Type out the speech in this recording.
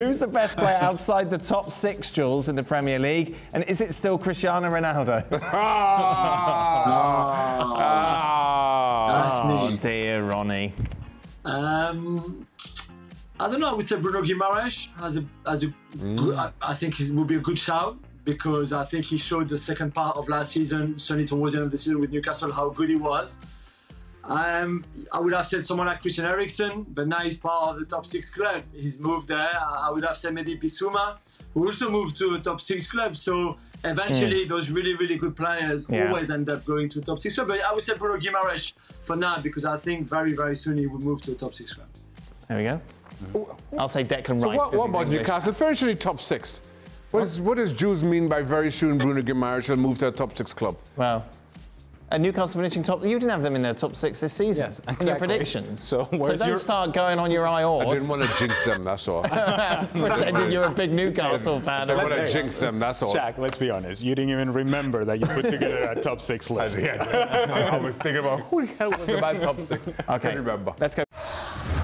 Who's the best player outside the top six, Jules, in the Premier League? And is it still Cristiano Ronaldo? oh, dear, Ronnie. Um, I don't know. I would say Bruno Guimaraes has a as a. Good, I, I think he would be a good shout because I think he showed the second part of last season, certainly towards the end of the season with Newcastle, how good he was. Um, I would have said someone like Christian Eriksen, but now he's part of the top six club. He's moved there. I would have said maybe Bissouma, who also moved to a top six club. So eventually, mm. those really, really good players yeah. always end up going to a top six club. But I would say Bruno Guimaraes for now because I think very, very soon he will move to a top six club. There we go. Mm. I'll say Declan Rice. So what, what about English. Newcastle? Eventually top six. What, is, what does Jules mean by very soon Bruno Guimaraes will move to a top six club? Well, and Newcastle finishing top. You didn't have them in their top six this season. Yes, exactly. In your predictions. So, so don't your... start going on your eye horse. I didn't want to jinx them. That's all. Pretending you're a big Newcastle fan. I didn't want to jinx them. That's all. Jack, let's be honest. You didn't even remember that you put together a top six list. I was thinking about who the hell was about top six. Okay, I remember. Let's go.